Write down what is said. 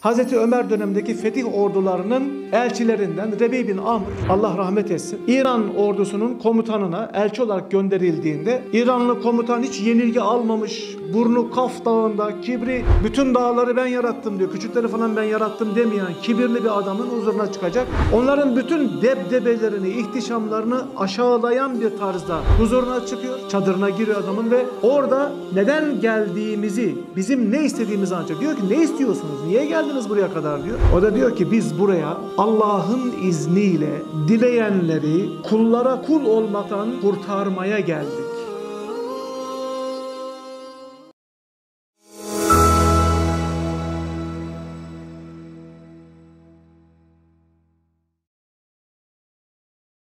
Hazreti Ömer dönemindeki fetih ordularının elçilerinden Rebi bin Amr, Allah rahmet etsin, İran ordusunun komutanına elçi olarak gönderildiğinde İranlı komutan hiç yenilgi almamış, burnu Kaf Dağı'nda, kibri, bütün dağları ben yarattım diyor, küçükleri falan ben yarattım demeyen kibirli bir adamın huzuruna çıkacak. Onların bütün debdebelerini, ihtişamlarını aşağılayan bir tarzda huzuruna çıkıyor, çadırına giriyor adamın ve orada neden geldiğimizi, bizim ne istediğimizi anlatacak. Diyor ki ne istiyorsunuz, niye geldiniz buraya kadar diyor. O da diyor ki biz buraya Allah'ın izniyle dileyenleri kullara kul olmaktan kurtarmaya geldik.